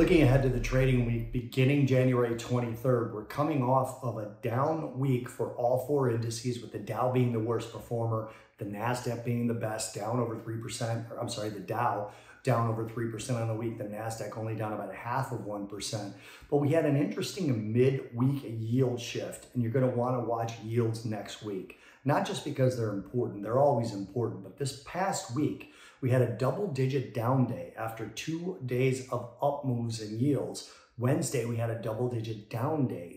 Looking ahead to the trading week beginning January 23rd, we're coming off of a down week for all four indices, with the Dow being the worst performer, the NASDAQ being the best, down over 3%, or I'm sorry, the Dow down over 3% on the week, the NASDAQ only down about a half of 1%. But we had an interesting mid-week yield shift, and you're going to want to watch yields next week. Not just because they're important, they're always important, but this past week, we had a double digit down day after two days of up moves in yields. Wednesday, we had a double digit down day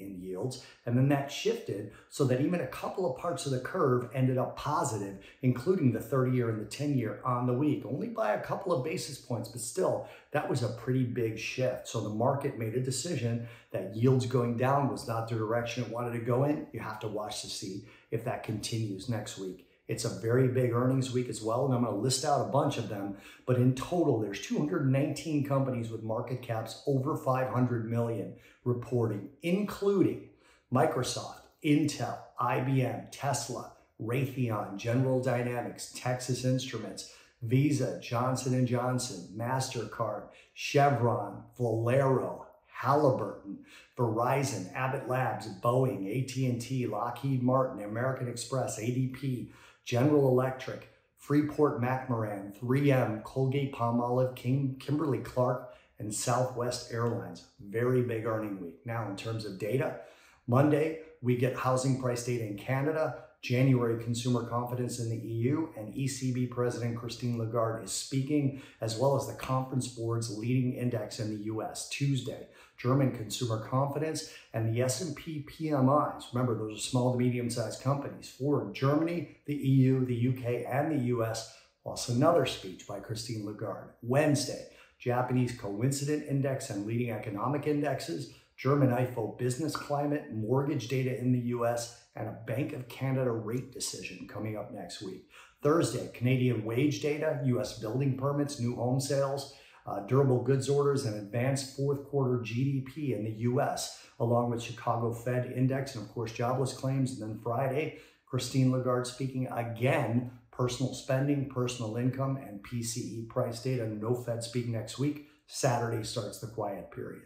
and then that shifted so that even a couple of parts of the curve ended up positive, including the 30 year and the 10 year on the week, only by a couple of basis points, but still, that was a pretty big shift. So the market made a decision that yields going down was not the direction it wanted to go in. You have to watch to see if that continues next week. It's a very big earnings week as well, and I'm going to list out a bunch of them. But in total, there's 219 companies with market caps over 500 million reporting, including Microsoft, Intel, IBM, Tesla, Raytheon, General Dynamics, Texas Instruments, Visa, Johnson & Johnson, MasterCard, Chevron, Valero, Halliburton, Verizon, Abbott Labs, Boeing, AT&T, Lockheed Martin, American Express, ADP, General Electric, Freeport McMoran, 3M, Colgate Palmolive, Kim, Kimberly Clark, and Southwest Airlines. Very big earning week. Now, in terms of data, Monday, we get housing price data in Canada, January consumer confidence in the EU, and ECB President Christine Lagarde is speaking, as well as the Conference Board's leading index in the US Tuesday. German consumer confidence and the S&P PMIs. Remember, those are small to medium-sized companies for Germany, the EU, the UK, and the US. Plus another speech by Christine Lagarde. Wednesday, Japanese coincident index and leading economic indexes. German IFO business climate, mortgage data in the US, and a Bank of Canada rate decision coming up next week. Thursday, Canadian wage data, US building permits, new home sales, uh, durable goods orders, and advanced fourth quarter GDP in the US, along with Chicago Fed index and, of course, jobless claims. And then Friday, Christine Lagarde speaking again personal spending, personal income, and PCE price data. No Fed speak next week. Saturday starts the quiet period.